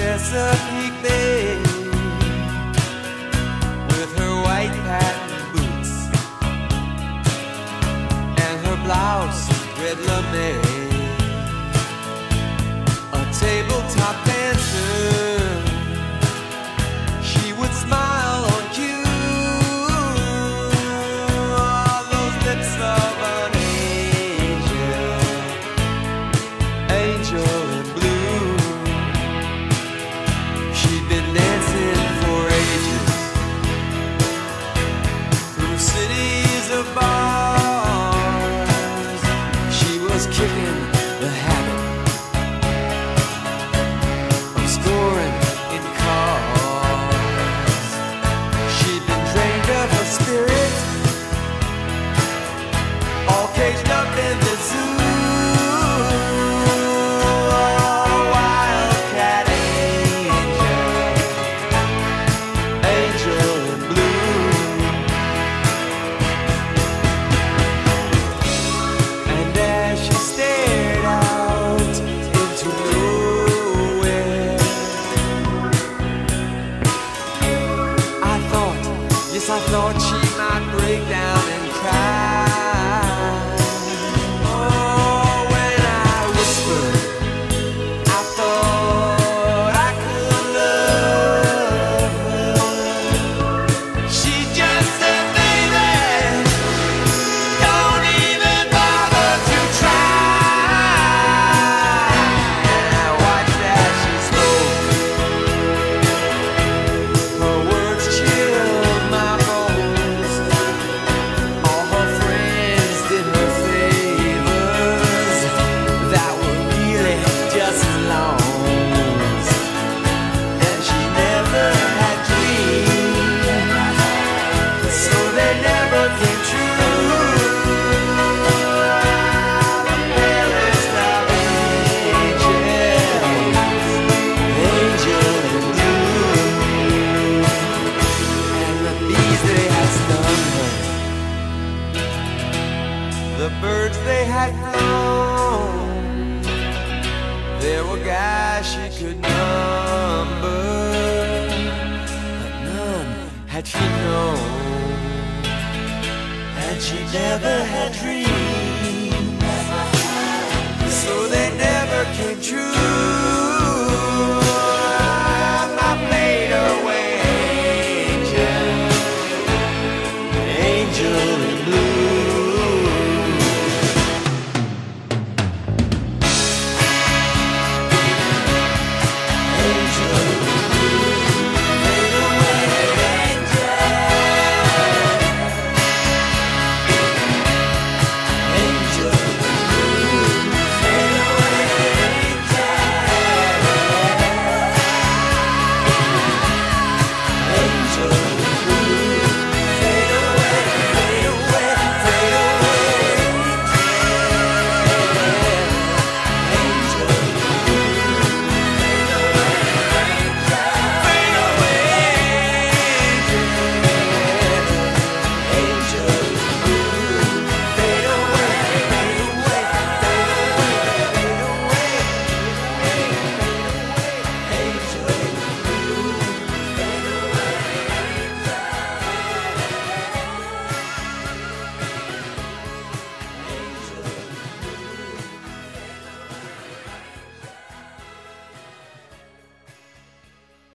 Chesapeake Bay with her white patent boots and her blouse red love. I thought she might break down and cry. the birds they had flown. There were guys she could number, but none had she known. And she never had dreamed, so they never came true.